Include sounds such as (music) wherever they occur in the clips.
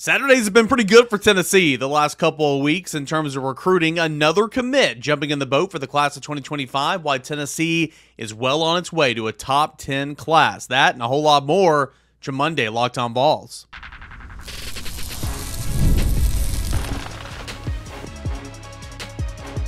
Saturdays have been pretty good for Tennessee the last couple of weeks in terms of recruiting. Another commit jumping in the boat for the class of 2025, why Tennessee is well on its way to a top 10 class. That and a whole lot more to Monday Locked On Vols.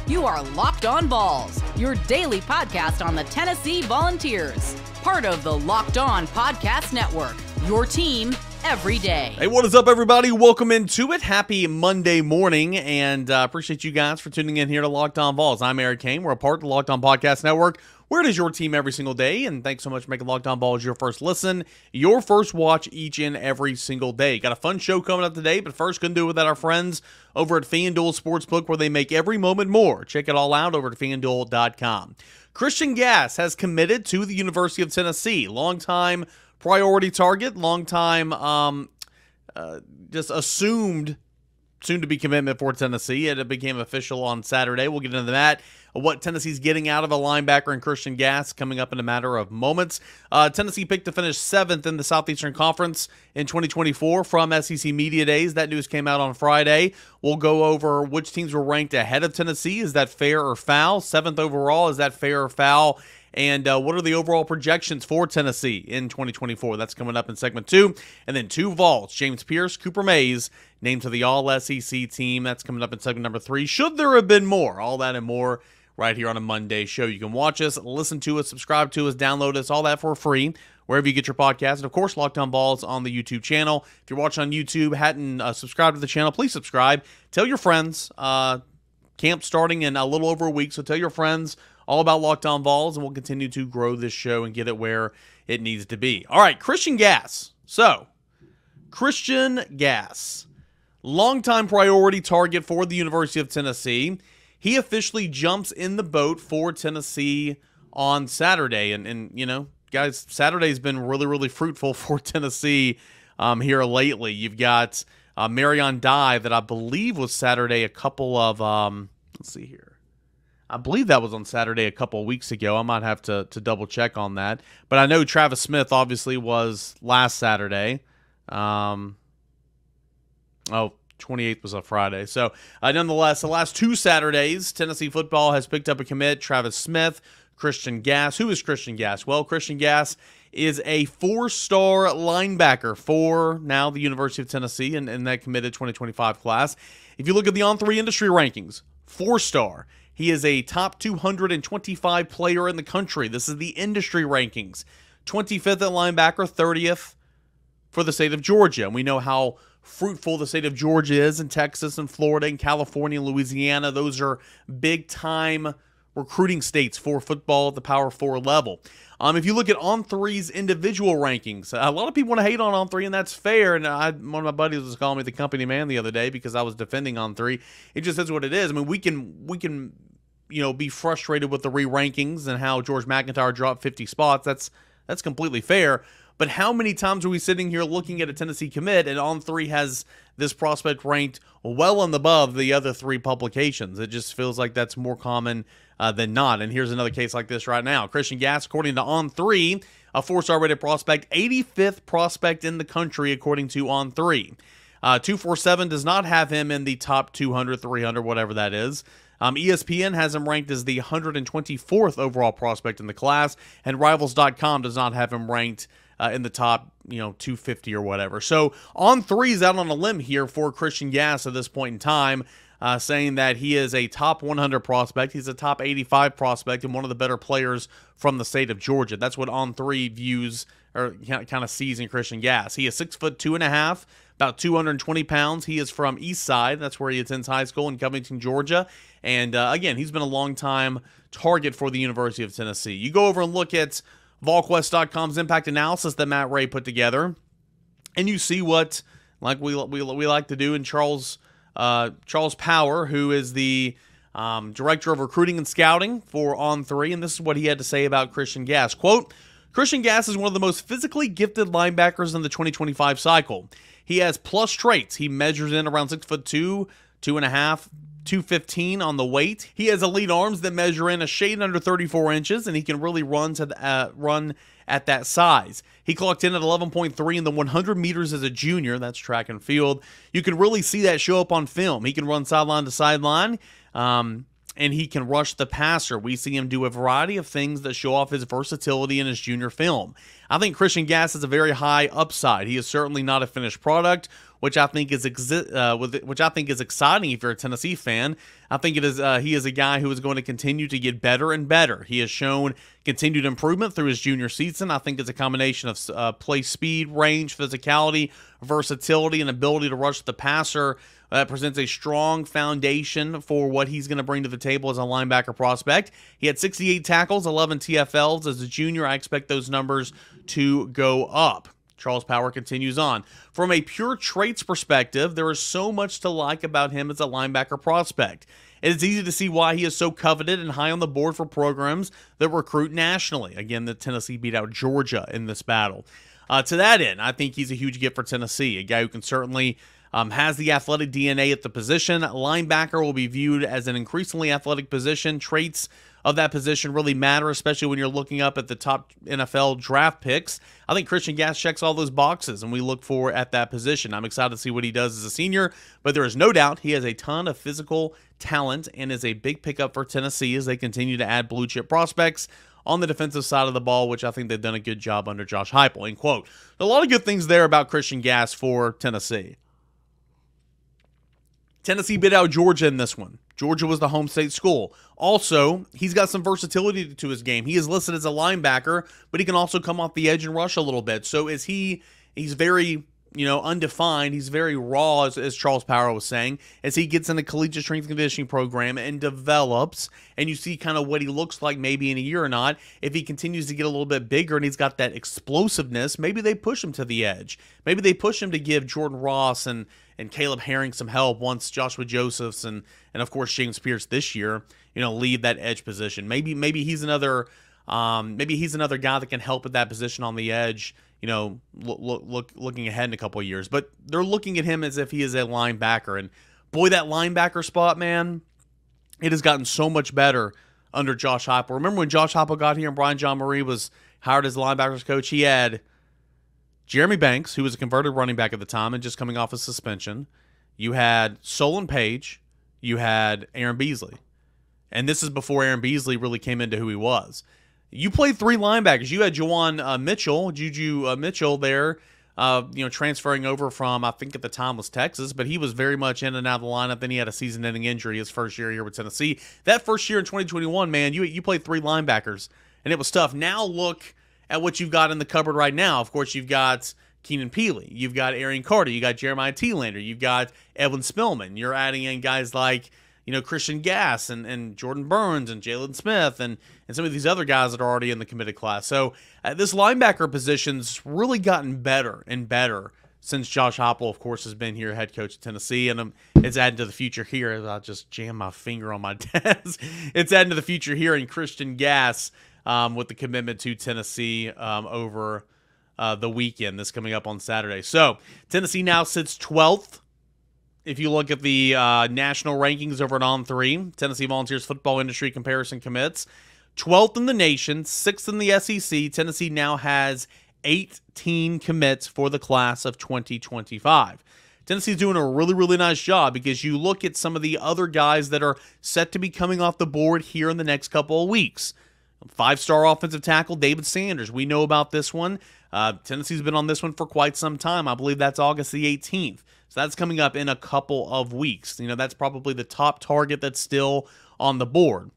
You are Locked On Vols, your daily podcast on the Tennessee Volunteers, part of the Locked On Podcast Network, your team every day. Hey, what is up, everybody? Welcome into it. Happy Monday morning, and uh, appreciate you guys for tuning in here to Locked On Vols. I'm Eric Kane. We're a part of the Locked On Podcast Network, where it is your team every single day. And thanks so much for making Locked On Vols your first listen, your first watch each and every single day. Got a fun show coming up today, but first, couldn't do it without our friends over at FanDuel Sportsbook, where they make every moment more. Check it all out over at FanDuel.com. Christian Gass has committed to the University of Tennessee. Longtime priority target, long time um, uh, just assumed soon to be commitment for Tennessee. It became official on Saturday. We'll get into that. What Tennessee's getting out of a linebacker and Christian Gass coming up in a matter of moments. Uh, Tennessee picked to finish seventh in the Southeastern Conference in 2024 from SEC Media Days. That news came out on Friday. We'll go over which teams were ranked ahead of Tennessee. Is that fair or foul? Seventh overall. Is that fair or foul? And uh, what are the overall projections for Tennessee in 2024? That's coming up in segment two. And then two Vols James Pearce, Cooper Mays, named to the All SEC team. That's coming up in segment number three. Should there have been more? All that and more right here on a Monday show. You can watch us, listen to us, subscribe to us, download us, all that for free wherever you get your podcast. And of course, Locked On Vols on the YouTube channel. If you're watching on YouTube, hadn't uh, subscribed to the channel, please subscribe. Tell your friends. Uh, camp starting in a little over a week, so tell your friends all about Locked On Vols, and we'll continue to grow this show and get it where it needs to be. All right, Christian Gass. So, Christian Gass, longtime priority target for the University of Tennessee. He officially jumps in the boat for Tennessee on Saturday. And, and you know, guys, Saturday's been really, really fruitful (laughs) for Tennessee um, here lately. You've got uh, Marion Dye that I believe was Saturday a couple of, um, let's see here. I believe that was on Saturday a couple of weeks ago. I might have to, to double check on that. But I know Travis Smith obviously was last Saturday. Um, oh, 28th was a Friday. So, uh, nonetheless, the last two Saturdays, Tennessee football has picked up a commit. Travis Smith, Christian Gass. Who is Christian Gass? Well, Christian Gass is a four star linebacker for now the University of Tennessee and, and that committed 2025 class. If you look at the on three industry rankings, four star. He is a top 225 player in the country. This is the industry rankings. 25th at linebacker, 30th for the state of Georgia. And we know how fruitful the state of Georgia is, and Texas and Florida and California and Louisiana. Those are big time recruiting states for football at the Power Four level. Um, if you look at On Three's individual rankings, a lot of people want to hate on On Three, and that's fair. And I, one of my buddies was calling me the company man the other day because I was defending On Three. It just is what it is. I mean, we can we can you know be frustrated with the re rankings and how George MacIntyre dropped 50 spots. That's that's completely fair. But how many times are we sitting here looking at a Tennessee commit and On Three has this prospect ranked well and above the other three publications? It just feels like that's more common uh, than not. And here's another case like this right now. Christian Gass, according to On Three, a four-star rated prospect, 85th prospect in the country according to On Three. Uh, 247 does not have him in the top 200, 300, whatever that is. Um, ESPN has him ranked as the 124th overall prospect in the class, and Rivals.com does not have him ranked uh, in the top, you know, 250 or whatever. So on threes out on a limb here for Christian Gass at this point in time. Uh, saying that he is a top 100 prospect. He's a top 85 prospect and one of the better players from the state of Georgia. That's what On Three views or kind of sees in Christian Gass. He is six foot two and a half, about 220 pounds. He is from East Side. That's where he attends high school in Covington, Georgia. And uh, again, he's been a long time target for the University of Tennessee. You go over and look at VolQuest.com's impact analysis that Matt Ray put together, and you see what like we we, we like to do in Charles uh, Charles Power, who is the um, director of recruiting and scouting for On Three, and this is what he had to say about Christian Gass. Quote. Christian Gass is one of the most physically gifted linebackers in the 2025 cycle. He has plus traits. He measures in around six foot two, two and a half, 215 on the weight. He has elite arms that measure in a shade under 34 inches, and he can really run to the, uh, run at that size. He clocked in at 11.3 in the 100 meters as a junior. That's track and field. You can really see that show up on film. He can run sideline to sideline. Um, and he can rush the passer. We see him do a variety of things that show off his versatility in his junior film. I think Christian Gass is a very high upside. He is certainly not a finished product, which I think is exi- uh, which I think is exciting if you're a Tennessee fan. I think it is uh, he is a guy who is going to continue to get better and better. He has shown continued improvement through his junior season. I think it's a combination of uh, play speed, range, physicality, versatility, and ability to rush the passer that presents a strong foundation for what he's going to bring to the table as a linebacker prospect. He had 68 tackles, 11 TFLs as a junior. I expect those numbers to go up. Charles Power continues on. From a pure traits perspective, there is so much to like about him as a linebacker prospect. It is easy to see why he is so coveted and high on the board for programs that recruit nationally. Again, the Tennessee beat out Georgia in this battle. Uh, to that end, I think he's a huge gift for Tennessee, a guy who can certainly um, has the athletic DNA at the position. Linebacker will be viewed as an increasingly athletic position. Traits of that position really matter, especially when you're looking up at the top NFL draft picks. I think Christian Gass checks all those boxes, and we look for at that position. I'm excited to see what he does as a senior, but there is no doubt he has a ton of physical talent and is a big pickup for Tennessee as they continue to add blue chip prospects on the defensive side of the ball, which I think they've done a good job under Josh Heupel. End quote. A lot of good things there about Christian Gass for Tennessee. Tennessee bit out Georgia in this one. Georgia was the home state school. Also, he's got some versatility to his game. He is listed as a linebacker, but he can also come off the edge and rush a little bit. So is he he's very you know, undefined. He's very raw, as, as, Charles Power was saying, as he gets in a collegiate strength conditioning program and develops, and you see kind of what he looks like maybe in a year or not. If he continues to get a little bit bigger and he's got that explosiveness, maybe they push him to the edge. Maybe they push him to give Jordan Ross and and Caleb Herring some help once Joshua Josephs and and of course James Pearce this year, you know, leave that edge position. Maybe maybe he's another um, maybe he's another guy that can help at that position on the edge you know, look, look looking ahead in a couple of years. But they're looking at him as if he is a linebacker, and boy, that linebacker spot, man, it has gotten so much better under Josh Heupel. Remember when Josh Heupel got here and Brian Jean-Mary was hired as linebackers coach? He had Jeremy Banks, who was a converted running back at the time and just coming off a suspension. You had Solon Page. You had Aaron Beasley. And this is before Aaron Beasley really came into who he was. You played three linebackers. You had Juwan uh, Mitchell, Juju uh, Mitchell there, uh, you know, transferring over from, I think at the time was Texas, but he was very much in and out of the lineup. Then he had a season ending injury his first year here with Tennessee. That first year in 2021, man, you, you played three linebackers, and it was tough. Now look at what you've got in the cupboard right now. Of course, you've got Keenan Pili, you've got Arion Carter, you got Jeremiah Telander, you've got Edwin Spillman. You're adding in guys like you know, Christian Gass and, and Jordan Burns and Jalen Smith and, and some of these other guys that are already in the committed class. So uh, this linebacker position's really gotten better and better since Josh Heupel, of course, has been here, head coach of Tennessee, and um, it's adding to the future here. I just jam my finger on my (laughs) desk. it's adding to the future here in Christian Gass um, with the commitment to Tennessee um, over uh, the weekend. This coming up on Saturday. So Tennessee now sits 12th if you look at the uh, national rankings over at On Three, Tennessee Volunteers football industry comparison commits, 12th in the nation, sixth in the SEC. Tennessee now has 18 commits for the class of 2025. Tennessee's doing a really, really nice job because you look at some of the other guys that are set to be coming off the board here in the next couple of weeks. Five star offensive tackle David Sanders. We know about this one. Uh, Tennessee's been on this one for quite some time. I believe that's August the 18th. So that's coming up in a couple of weeks. You know, that's probably the top target that's still on the board.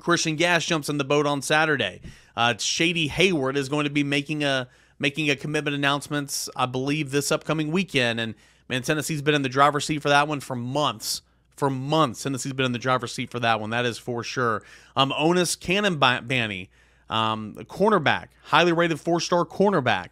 Christian Gass jumps in the boat on Saturday. Uh, Shady Hayward is going to be making a making a commitment announcements, I believe, this upcoming weekend. And man, Tennessee's been in the driver's seat for that one for months. For months, Tennessee's been in the driver's seat for that one. That is for sure. Um, Onis Konanbanny, um, cornerback, highly rated four star cornerback.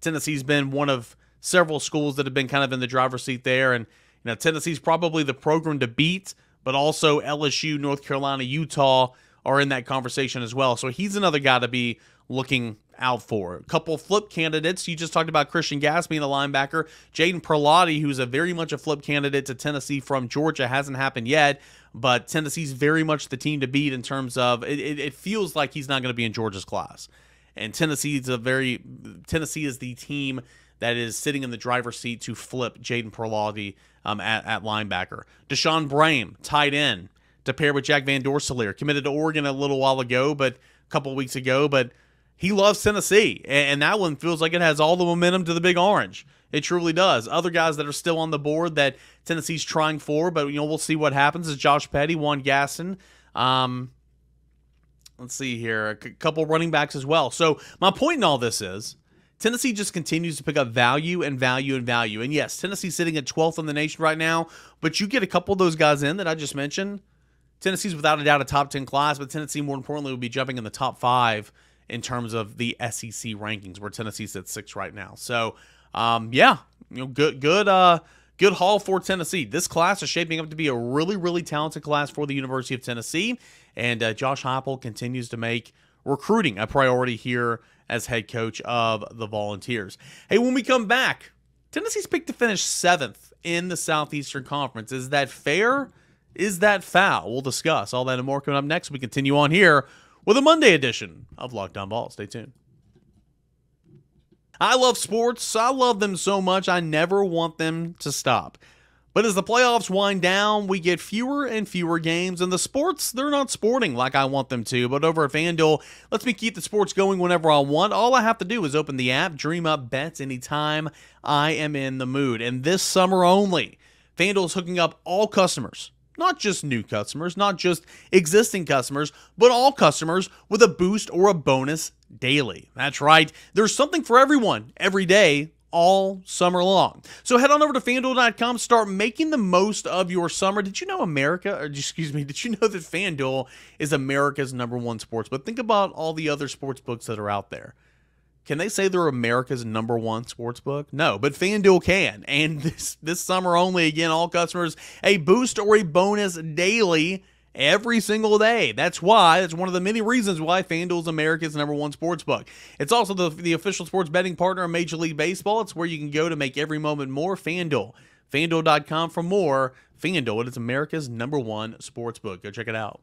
Tennessee's been one of several schools that have been kind of in the driver's seat there. And you know, Tennessee's probably the program to beat, but also LSU, North Carolina, Utah are in that conversation as well. So he's another guy to be looking out for. A couple flip candidates. You just talked about Christian Gass being a linebacker. Jadon Perlotte, who's a very much a flip candidate to Tennessee from Georgia, hasn't happened yet, but Tennessee's very much the team to beat in terms of it, it, it feels like he's not going to be in Georgia's class. And Tennessee is a very Tennessee is the team that is sitting in the driver's seat to flip Jadon Perlotte um, at, at linebacker. DaSaahn Brame, tight end, to pair with Jack Van Dorselaer, committed to Oregon a little while ago, but a couple weeks ago, but he loves Tennessee, and that one feels like it has all the momentum to the Big Orange. It truly does. Other guys that are still on the board that Tennessee's trying for, but you know we'll see what happens. Is Josh Petty, Juan Gaston, um, let's see here, a couple running backs as well. So my point in all this is Tennessee just continues to pick up value and value and value. And yes, Tennessee's sitting at 12th in the nation right now, but you get a couple of those guys in that I just mentioned. Tennessee's without a doubt a top 10 class, but Tennessee, more importantly, would be jumping in the top five in terms of the SEC rankings, where Tennessee's at six right now. So, um, yeah, you know, good, good, uh, good haul for Tennessee. This class is shaping up to be a really, really talented class for the University of Tennessee, and uh, Josh Heupel continues to make recruiting a priority here as head coach of the Volunteers. Hey, when we come back, Tennessee's picked to finish seventh in the Southeastern Conference. Is that fair? Is that foul? We'll discuss all that and more coming up next. We continue on here with a Monday edition of Locked On Vols. Stay tuned. I love sports. I love them so much. I never want them to stop. But as the playoffs wind down, we get fewer and fewer games, and the sports, they're not sporting like I want them to. But over at FanDuel, lets me keep the sports going whenever I want. All I have to do is open the app, dream up bets anytime I am in the mood. And this summer only, FanDuel is hooking up all customers not just new customers, not just existing customers, but all customers with a boost or a bonus daily. That's right. There's something for everyone every day all summer long. So head on over to fanduel.com, start making the most of your summer. Did you know America, or excuse me, (laughs) did you know that FanDuel is America's number one sports? But think about all the other sports books that are out there. Can they say they're America's number one sports book? No, but FanDuel can. And (laughs) this this summer only, again, all customers a boost or a bonus daily every single day. That's why, that's one of the many reasons why FanDuel is America's number one sports book. It's also the, the official sports betting partner of Major League Baseball. It's where you can go to make every moment more. FanDuel. FanDuel.com for more. FanDuel, it is America's number one sports book. Go check it out.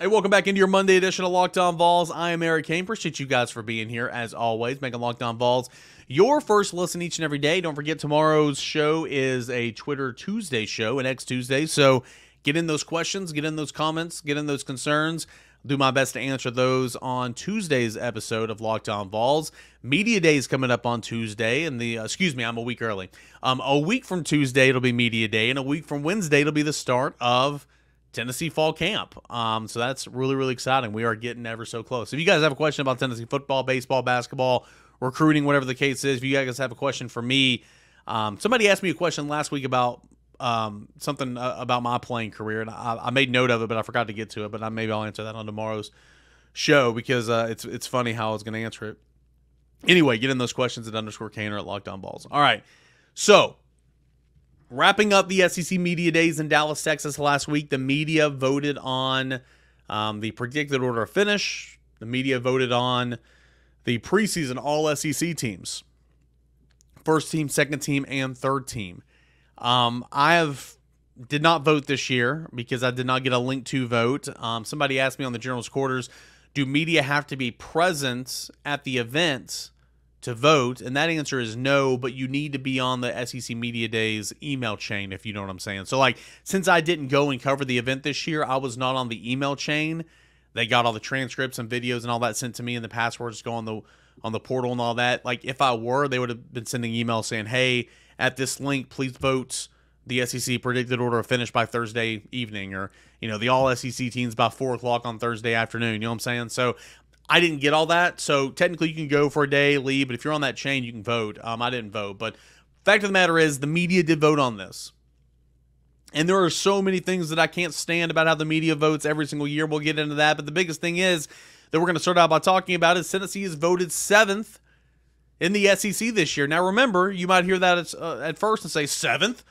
Hey, welcome back into your Monday edition of Locked On Vols. I am Eric Kane. Appreciate you guys for being here as always, making Locked On Vols your first listen each and every day. Don't forget tomorrow's show is a Twitter Tuesday show, an X Tuesday. So get in those questions, get in those comments, get in those concerns. do my best to answer those on Tuesday's episode of Locked On Vols. Media Day is coming up on Tuesday, and the uh, excuse me, I'm a week early. Um, a week from Tuesday it'll be Media Day, and a week from Wednesday it'll be the start of Tennessee fall camp. Um, so that's really, really exciting. We are getting ever so close. If you guys have a question about Tennessee football, baseball, basketball, recruiting, whatever the case is, if you guys have a question for me, um, somebody asked me a question last week about um, something uh, about my playing career, and I, I, made note of it, but I forgot to get to it. But I, maybe I'll answer that on tomorrow's show because uh, it's it's funny how I was going to answer it. Anyway, get in those questions at underscore Caner at Locked On Vols. All right, so wrapping up the SEC Media Days in Dallas, Texas last week, the media voted on um, the predicted order of finish. The media voted on the preseason All SEC teams first team, second team, and third team. Um, I have did not vote this year because I did not get a link to vote. Um, somebody asked me on the General's Quarters, do media have to be present at the event to vote? And that answer is no, but you need to be on the SEC Media Days email chain, if you know what I'm saying. So, like, since I didn't go and cover the event this year, I was not on the email chain. They got all the transcripts and videos and all that sent to me, and the passwords go on the on the portal and all that. Like, if I were, they would have been sending emails saying, "Hey, at this link, please vote." The SEC predicted order of finish by Thursday evening, or you know, the all SEC teams by four o'clock on Thursday afternoon. You know what I'm saying? So I didn't get all that. So technically, you can go for a day, leave, but if you're on that chain, you can vote. Um, I didn't vote, but fact of the matter is, the media did vote on this. And there are so many things that I can't stand about how the media votes every single year. We'll get into that. But the biggest thing is that we're going to start out by talking about is Tennessee has voted seventh in the SEC this year. Now, remember, you might hear that at, uh, at first and say, seventh?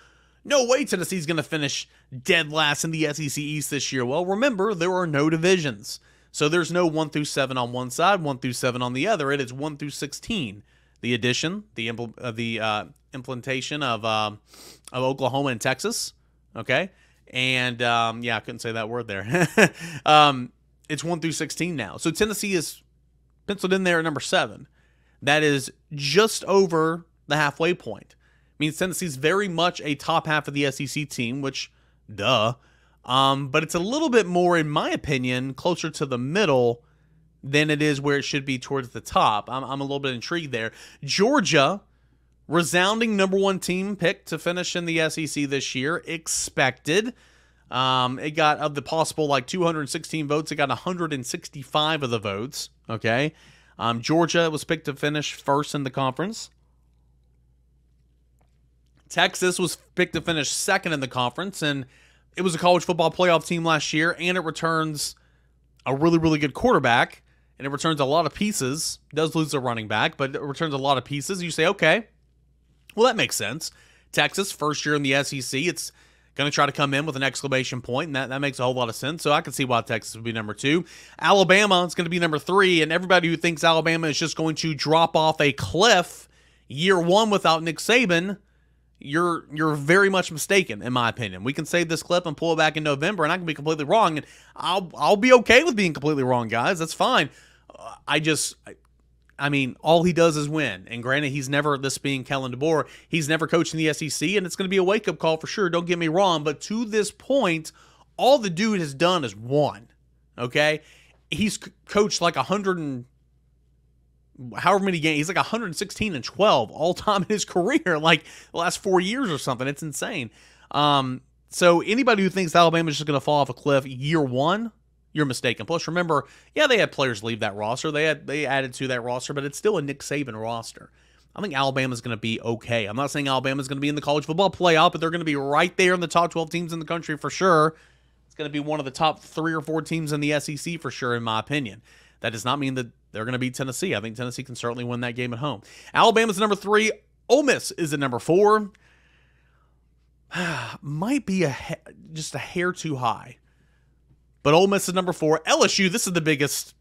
No way Tennessee's going to finish dead last in the SEC East this year. Well, remember, there are no divisions. So there's no 1 through 7 on one side, 1 through 7 on the other. It is 1 through 16. The addition, the impl- uh, the uh, implementation of uh, of Oklahoma and Texas, okay? And um, yeah, I couldn't say that word there. (laughs) um, it's 1 through 16 now. So Tennessee is penciled in there at number 7. That is just over the halfway point. means Tennessee's very much a top half of the SEC team, which duh. Um, but it's a little bit more, in my opinion, closer to the middle than it is where it should be towards the top. I'm, I'm a little bit intrigued there. Georgia, resounding number one team pick to finish in the SEC this year, expected. Um, it got of the possible like 216 votes, it got 165 of the votes. Okay. Um, Georgia was picked to finish first in the conference. Texas was picked to finish second in the conference, and it was a college football playoff team last year, and it returns a really, really good quarterback, and it returns a lot of pieces. Does lose a running back, but it returns a lot of pieces. You say, okay, well, that makes sense. Texas, first year in the SEC, it's going to try to come in with an exclamation point, and that, that makes a whole lot of sense. So I can see why Texas would be number two. Alabama is going to be number three, and everybody who thinks Alabama is just going to drop off a cliff year one without Nick Saban – you're you're very much mistaken in my opinion. We can save this clip and pull it back in November, and I can be completely wrong, and I'll I'll be okay with being completely wrong, guys. That's fine. I just. I, I mean, all he does is win. And granted, he's never, this being Kalen DeBoer, he's never coached in the SEC, and it's going to be a wake up call for sure. Don't get me wrong. But to this point, all the dude has done is won. Okay? He's coached like 100 and however many games. He's like 116 and 12 all time in his career, (laughs) like the last four years or something. It's insane. Um, so anybody who thinks Alabama is just going to fall off a cliff year one, you're mistaken. Plus, remember, yeah, they had players leave that roster. They had they added to that roster, but it's still a Nick Saban roster. I think Alabama's going to be okay. I'm not saying Alabama's going to be in the college football playoff, but they're going to be right there in the top 12 teams in the country for sure. It's going to be one of the top three or four teams in the SEC for sure, in my opinion. That does not mean that they're going to beat Tennessee. I think Tennessee can certainly win that game at home. Alabama's number three. Ole Miss is at number four. (sighs) Might be a just a hair too high, but Ole Miss is number four. LSU. This is the biggest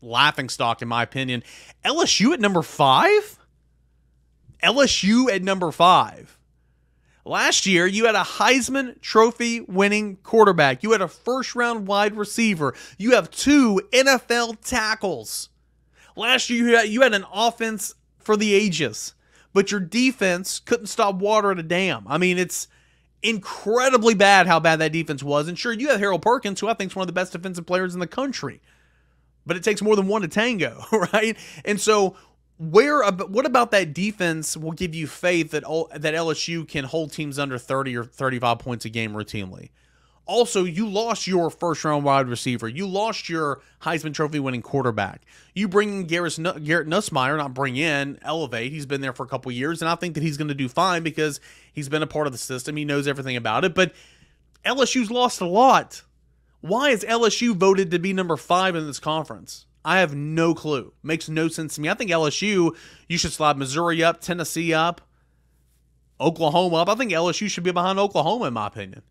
laughing stock in my opinion. LSU at number five. LSU at number five. Last year, you had a Heisman Trophy winning quarterback. You had a first round wide receiver. You have two NFL tackles. Last year, you had, you had an offense for the ages, but your defense couldn't stop water at a dam. I mean, it's incredibly bad how bad that defense was. And sure, you have Harold Perkins, who I think is one of the best defensive players in the country, but it takes more than one to tango, (laughs) right? And so, where what about that defense will give you faith that that LSU can hold teams under 30 or 35 points a game routinely? Also, you lost your first round wide receiver. You lost your Heisman Trophy winning quarterback. You bring in Garrett, Garrett Nussmeier, not bring in, elevate. He's been there for a couple years, and I think that he's going to do fine because he's been a part of the system. He knows everything about it. But LSU's lost a lot. Why is LSU voted to be number five in this conference? I have no clue. Makes no sense to me. I think LSU, you should slide Missouri up, Tennessee up, Oklahoma up. I think LSU should be behind Oklahoma, in my opinion.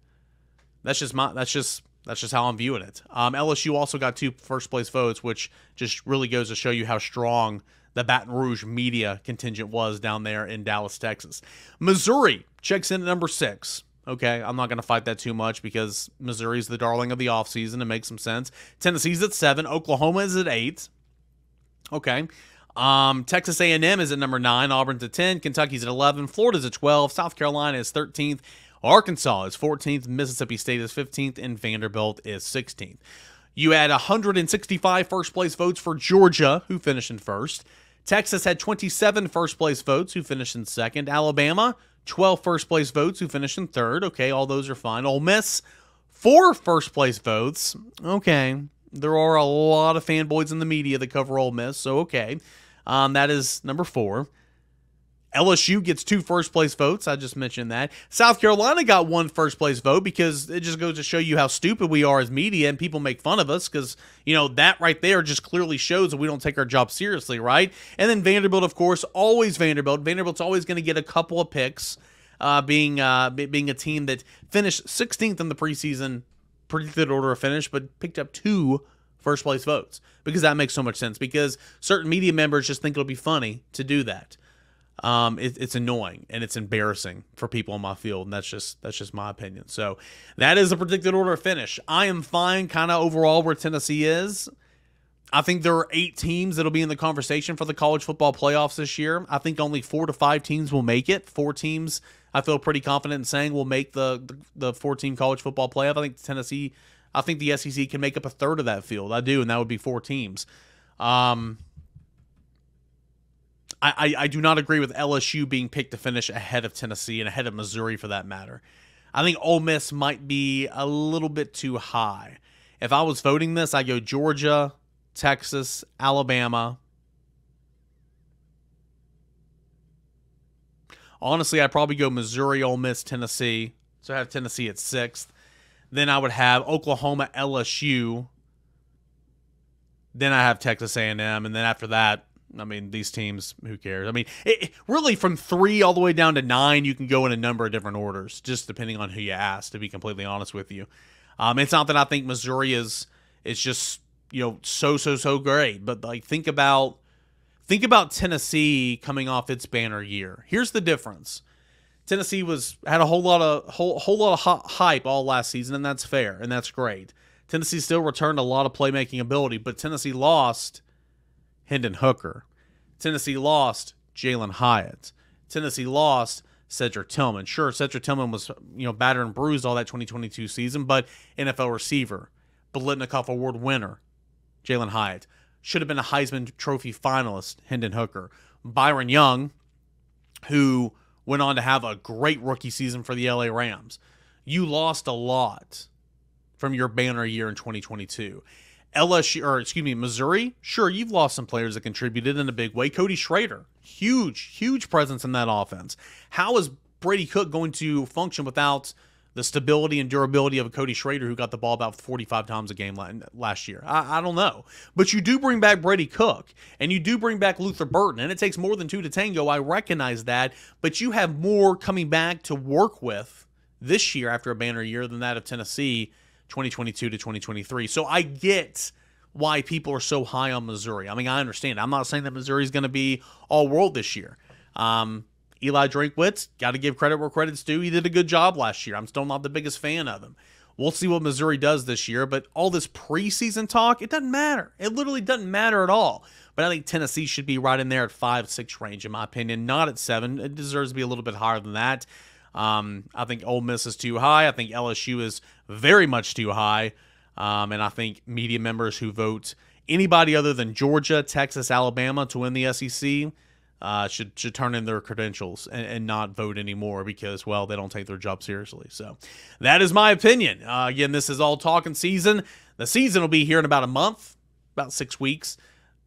That's just my that's just that's just how I'm viewing it. Um, LSU also got two first place votes, which just really goes to show you how strong the Baton Rouge media contingent was down there in Dallas, Texas. Missouri checks in at number six. Okay, I'm not going to fight that too much because Missouri's the darling of the offseason. It makes some sense. Tennessee's at seven. Oklahoma is at eight. Okay. Um, Texas A&M is at number nine. Auburn's at 10. Kentucky's at 11. Florida's at 12. South Carolina is 13th. Arkansas is 14th, Mississippi State is 15th, and Vanderbilt is 16th. You had 165 first place votes for Georgia, who finished in first. Texas had 27 first place votes, who finished in second. Alabama, 12 first place votes, who finished in third. Okay, all those are fine. Ole Miss, four first place votes. Okay, there are a lot of fanboys in the media that cover Ole Miss, so okay. Um, that is number four. LSU gets two first place votes. I just mentioned that. South Carolina got one first place vote because it just goes to show you how stupid we are as media and people make fun of us because, you know, that right there just clearly shows that we don't take our job seriously, right? And then Vanderbilt, of course, always Vanderbilt. Vanderbilt's always going to get a couple of picks, uh, being uh, being a team that finished 16th in the preseason predicted order of finish, but picked up two first place votes because that makes so much sense because certain media members just think it'll be funny to do that. Um, it, it's annoying and it's embarrassing for people on my field, and that's just that's just my opinion. So that is a predicted order of finish. I am fine, kind of overall where Tennessee is. I think there are eight teams that'll be in the conversation for the college football playoffs this year. I think only four to five teams will make it. Four teams, I feel pretty confident in saying will make the the, the four team college football playoff. I think Tennessee, I think the SEC can make up a third of that field. I do, and that would be four teams. Um, I, I, do not agree with LSU being picked to finish ahead of Tennessee and ahead of Missouri for that matter. I think Ole Miss might be a little bit too high. If I was voting this, I go Georgia, Texas, Alabama. Honestly, I'd probably go Missouri, Ole Miss, Tennessee. So I have Tennessee at sixth. Then I would have Oklahoma, LSU. Then I have Texas A&M, and then after that, I mean, these teams, who cares? I mean, it, really from three all the way down to nine, you can go in a number of different orders, just depending on who you ask. To be completely honest with you, um, it's not that I think Missouri is is just you know so so so great, but like think about think about Tennessee coming off its banner year. Here's the difference: Tennessee was had a whole lot of whole whole lot of hype all last season, and that's fair and that's great. Tennessee still returned a lot of playmaking ability, but Tennessee lost Hendon Hooker. Tennessee lost Jalin Hyatt. Tennessee lost Cedric Tillman. Sure, Cedric Tillman was you know battered and bruised all that 2022 season, but NFL receiver, Biletnikoff Award winner, Jalin Hyatt should have been a Heisman Trophy finalist, Hendon Hooker. Byron Young, who went on to have a great rookie season for the LA Rams. You lost a lot from your banner year in 2022. LSU, or excuse me, Missouri, sure, you've lost some players that contributed in a big way. Cody Schrader, huge, huge presence in that offense. How is Brady Cook going to function without the stability and durability of a Cody Schrader who got the ball about 45 times a game last year? I, I don't know. But you do bring back Brady Cook and you do bring back Luther Burden, and it takes more than two to tango. I recognize that, but you have more coming back to work with this year after a banner year than that of Tennessee 2022 to 2023. So I get why people are so high on Missouri. I mean, I understand. I'm not saying that Missouri is going to be all world this year. Um, Eli Drinkwitz, got to give credit where credit's due. He did a good job last year. I'm still not the biggest fan of him. We'll see what Missouri does this year, but all this preseason talk, it doesn't matter. It literally doesn't matter at all. But I think Tennessee should be right in there at five, six range, in my opinion, not at seven. It deserves to be a little bit higher than that. Um, I think Ole Miss is too high. I think LSU is very much too high. Um, and I think media members who vote anybody other than Georgia, Texas, Alabama to win the SEC uh, should should turn in their credentials and, and, not vote anymore because well they don't take their job seriously. So that is my opinion. Uh, again, this is all talking season. The season will be here in about a month, about six weeks,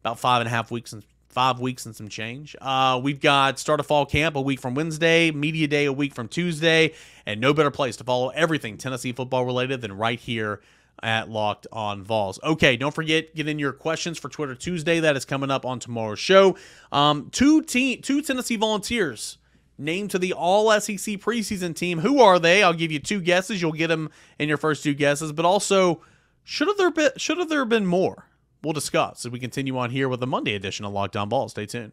about five and a half weeks and five weeks and some change. Uh, we've got start of fall camp a week from Wednesday, media day a week from Tuesday, and no better place to follow everything Tennessee football related than right here at Locked On Vols. Okay, don't forget get in your questions for Twitter Tuesday. That is coming up on tomorrow's show. Um, two team, two Tennessee Volunteers named to the All SEC preseason team. Who are they? I'll give you two guesses. You'll get them in your first two guesses. But also, should have there been should have there been more? We'll discuss as we continue on here with the Monday edition of Locked On Vols. Stay tuned.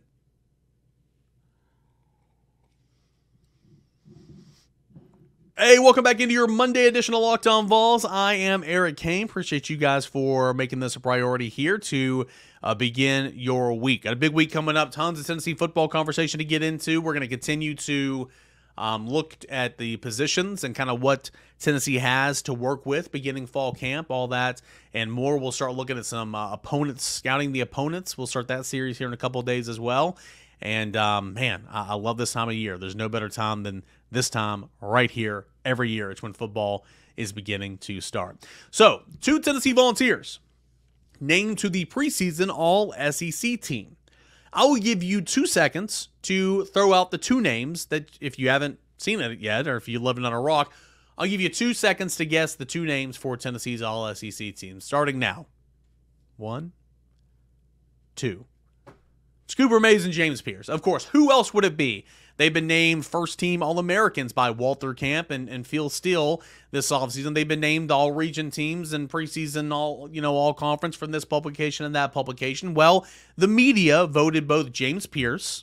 Hey, welcome back into your Monday edition of Locked On Vols. I am Eric Kane. Appreciate you guys for making this a priority here to uh, begin your week. Got a big week coming up. Tons of Tennessee football conversation to get into. We're going to continue to um, looked at the positions and kind of what Tennessee has to work with beginning fall camp, all that and more. We'll start looking at some uh, opponents, scouting the opponents. We'll start that series here in a couple days as well. And um, man, I-, I love this time of year. There's no better time than this time right here every year. It's when football is beginning to start. So, two Tennessee Volunteers named to the preseason All SEC team. I will give you two seconds to throw out the two names that, if you haven't seen it yet, or if you live on a rock, I'll give you two seconds to guess the two names for Tennessee's All SEC team, starting now. One, two. Cooper Mays and James Pearce. Of course, who else would it be? They've been named first team All Americans by Walter Camp and, and Phil Steele this offseason. They've been named all region teams and preseason all, you know, all conference from this publication and that publication. Well, the media voted both James Pearce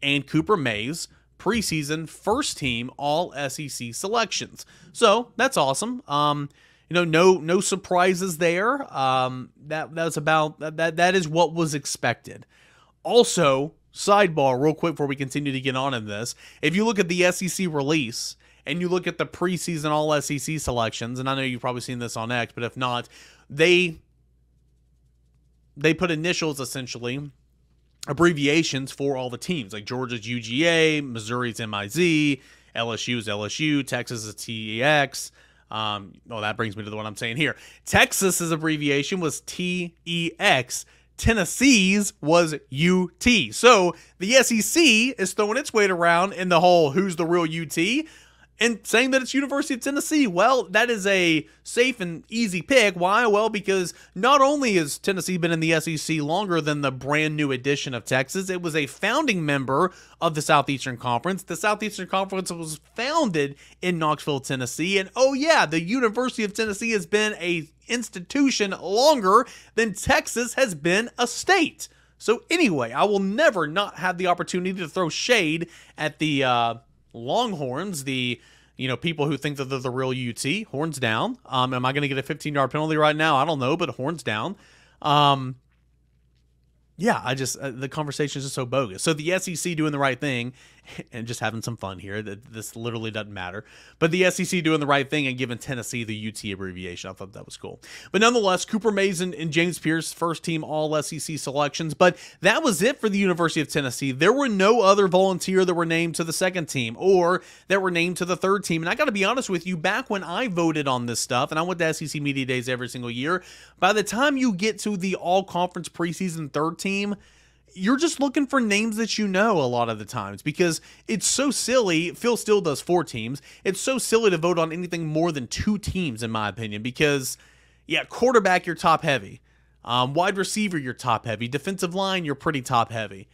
and Cooper Mays, preseason first team All SEC selections. So that's awesome. Um, you know, no no surprises there. Um, that that's about that that is what was expected. Also, sidebar, real quick before we continue to get on in this, if you look at the SEC release and you look at the preseason All SEC selections, and I know you've probably seen this on X, but if not, they they put initials essentially abbreviations for all the teams like Georgia's UGA, Missouri's MIZ, LSU's LSU, Texas is TEX. Um, oh, that brings me to the one I'm saying here. Texas's abbreviation was TEX. Tennessee's was UT. So the SEC is throwing its weight around in the whole who's the real UT and saying that it's University of Tennessee. Well, that is a safe and easy pick. Why? Well, because not only has Tennessee been in the SEC longer than the brand new edition of Texas, it was a founding member of the Southeastern Conference. The Southeastern Conference was founded in Knoxville, Tennessee, and oh yeah, the University of Tennessee has been a institution longer than Texas has been a state. So anyway, I will never not have the opportunity to throw shade at the uh, Longhorns, the you know, people who think that they're the real UT, horns down. Um, am I going to get a 15 yard penalty right now? I don't know, but horns down. Um, yeah, I just uh, the conversation is just so bogus. So the SEC doing the right thing (laughs) and just having some fun here. That this literally doesn't matter. But the SEC doing the right thing and giving Tennessee the UT abbreviation. I thought that was cool. But nonetheless, Cooper Mason and James Pearce first team All SEC selections. But that was it for the University of Tennessee. There were no other volunteer that were named to the second team or that were named to the third team. And I got to be honest with you, back when I voted on this stuff, and I went to SEC media days every single year. By the time you get to the All Conference preseason third team you're just looking for names that you know a lot of the times because it's so silly. Phil Steele does four teams. It's so silly to vote on anything more than two teams, in my opinion, because, yeah, quarterback, you're top heavy. Um, wide receiver, you're top heavy. Defensive line, you're pretty top heavy.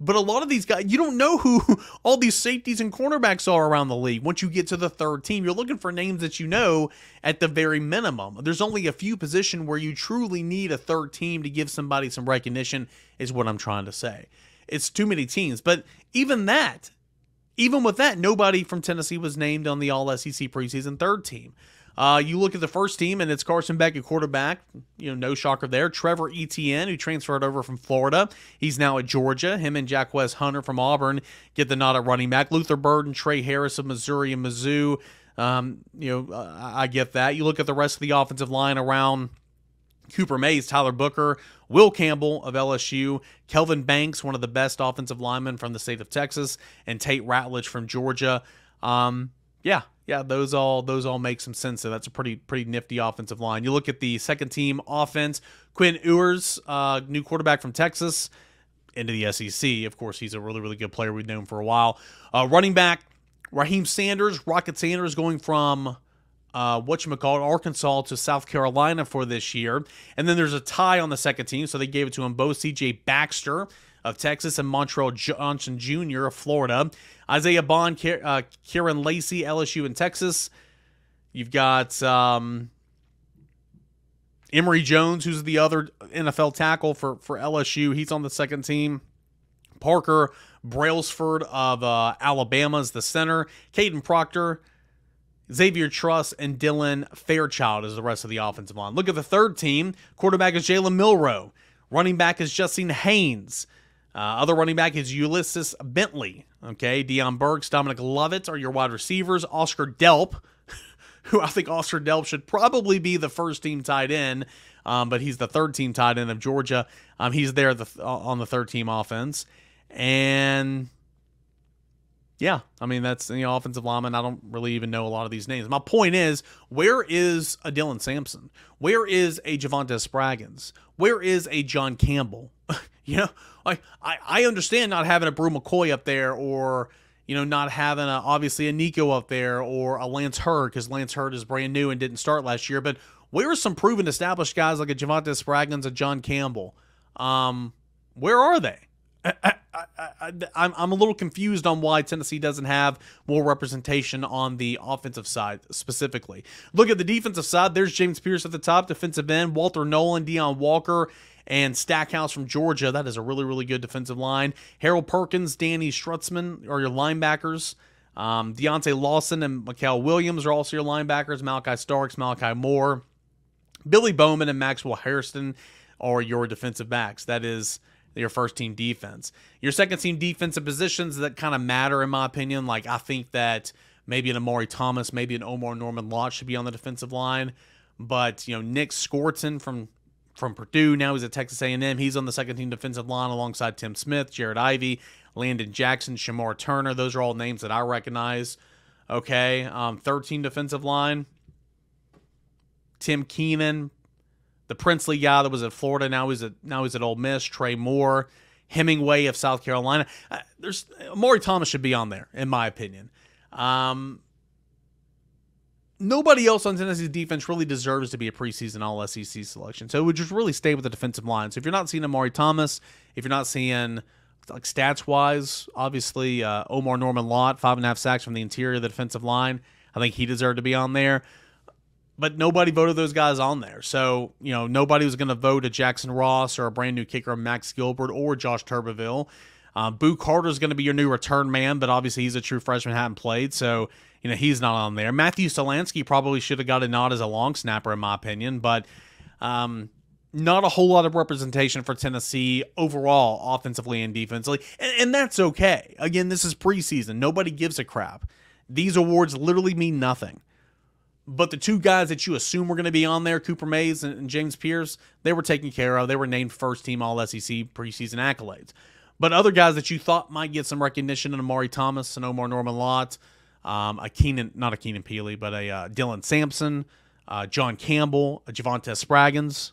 But a lot of these guys, you don't know who (laughs) all these safeties and cornerbacks are around the league. Once you get to the third team, you're looking for names that you know at the very minimum. There's only a few positions where you truly need a third team to give somebody some recognition, is what I'm trying to say. It's too many teams. But even that, even with that, nobody from Tennessee was named on the All SEC preseason third team. Uh, you look at the first team, and it's Carson Beck at quarterback. You know, no shocker there. Trevor Etienne, who transferred over from Florida, he's now at Georgia. Him and Jarquez Hunter from Auburn get the nod at running back. Luther Burden, Tre Harris of Missouri and Mizzou. Um, you know, uh, I get that. You look at the rest of the offensive line around Cooper Mays, Tyler Booker, Will Campbell of LSU, Kelvin Banks, one of the best offensive linemen from the state of Texas, and Tate Ratledge from Georgia. Um, yeah, yeah, those all those all make some sense. So that's a pretty pretty nifty offensive line. You look at the second team offense. Quinn Ewers, uh, new quarterback from Texas, into the SEC. Of course, he's a really really good player. We've known for a while. Uh, running back Raheem Sanders, Rocket Sanders, going from uh, what you call Arkansas to South Carolina for this year. And then there's a tie on the second team, so they gave it to him both. C.J. Baxter of Texas and Montrell Johnson Jr. of Florida. Isaiah Bond, uh, Kyren Lacy, LSU in Texas. You've got um, Emery Jones, who's the other NFL tackle for, for LSU. He's on the second team. Parker Brailsford of uh, Alabama is the center. Caden Proctor, Xavier Truss, and Dylan Fairchild is the rest of the offensive line. Look at the third team. Quarterback is Jalen Milroe. Running back is Justice Haynes. Uh, other running back is Ulysses Bentley. Okay, Deion Burks, Dominic Lovett are your wide receivers. Oscar Delp, (laughs) who I think Oscar Delp should probably be the first team tight end, um, but he's the third team tight end of Georgia. Um, he's there the, on the third team offense. And yeah, I mean, that's the you know, offensive lineman. I don't really even know a lot of these names. My point is, where is a Dylan Sampson? Where is a Javontez Spraggins? Where is a John Campbell? (laughs) you know, like I, I understand not having a Bru McCoy up there or you know not having a, obviously a Nico up there or a Lance Heard because Lance Heard is brand new and didn't start last year. But where are some proven established guys like a Javontez Spraggins, a John Campbell? Um, where are they? I, am I'm a little confused on why Tennessee doesn't have more representation on the offensive side specifically. Look at the defensive side. There's James Pearce at the top, defensive end, Walter Nolen, Deone Walker, and Stackhouse from Georgia. That is a really, really good defensive line. Harold Perkins, Danny Stutsman are your linebackers. Um, Deontae Lawson and Mykel Williams are also your linebackers. Malaki Starks, Malachi Moore, Billy Bowman, and Maxwell Hairston are your defensive backs. That is your first team defense. Your second team defensive positions that kind of matter, in my opinion. Like, I think that maybe an Omari Thomas, maybe an Omar Norman Lott should be on the defensive line. But, you know, Nick Scourton from from Purdue. Now he's at Texas A&M. He's on the second team defensive line alongside Tim Smith, Jared Ivey, Landon Jackson, Shemar Turner. Those are all names that I recognize. Okay, um, 13 defensive line. Tim Keenan, the Princely guy that was at Florida. Now he's at now he's at Ole Miss. Trey Moore, Hemingway of South Carolina. Uh, there's Omari Thomas should be on there in my opinion. Um, nobody else on Tennessee's defense really deserves to be a preseason All SEC selection. So it would just really stay with the defensive line. So if you're not seeing Omari Thomas, if you're not seeing like stats wise, obviously uh, Omarr Norman-Lott, five and a half sacks from the interior of the defensive line. I think he deserved to be on there. But nobody voted those guys on there. So, you know, nobody was going to vote a Jackson Ross or a brand new kicker, Max Gilbert or Josh Tuberville. Um, Boo Carter is going to be your new return man, but obviously he's a true freshman, hadn't played. So, you know, he's not on there. Matthew Solansky probably should have got a nod as a long snapper, in my opinion, but um, not a whole lot of representation for Tennessee overall, offensively and defensively. And, and that's okay. Again, this is preseason. Nobody gives a crap. These awards literally mean nothing. But the two guys that you assume were going to be on there, Cooper Mays and, James Pearce, they were taken care of. They were named first team All SEC preseason accolades. But other guys that you thought might get some recognition, and Omari Thomas and Omarr Norman-Lott, um, a Keenan, not a Keenan Pili, but a uh, Dylan Sampson, uh, John Campbell, a Javontez Spraggins,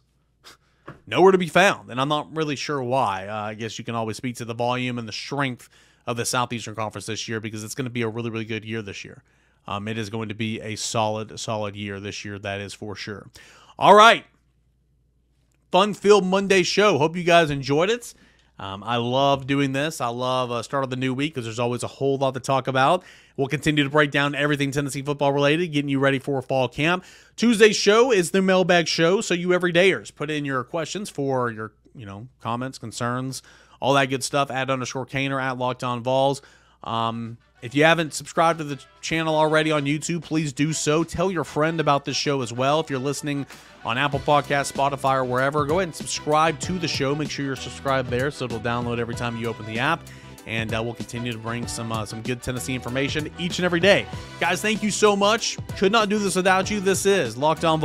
(laughs) nowhere to be found. And I'm not really sure why. Uh, I guess you can always speak to the volume and the strength of the Southeastern Conference this year because it's going to be a really, really good year this year. Um, it is going to be a solid, solid year this year. That is for sure. All right. Fun filled Monday show. Hope you guys enjoyed it. Um, I love doing this. I love uh, start of the new week because there's always a whole lot to talk about. We'll continue to break down everything Tennessee football related, getting you ready for fall camp. Tuesday's show is the mailbag show, so you everydayers put in your questions for your you know comments, concerns, all that good stuff. At underscore Cainer at Locked On Vols. Um, if you haven't subscribed to the channel already on YouTube, please do so. Tell your friend about this show as well. If you're listening on Apple Podcasts, Spotify, or wherever, go ahead and subscribe to the show. Make sure you're subscribed there so it'll download every time you open the app. And uh, we'll continue to bring some uh, some good Tennessee information each and every day. Guys, thank you so much. Could not do this without you. This is Locked On.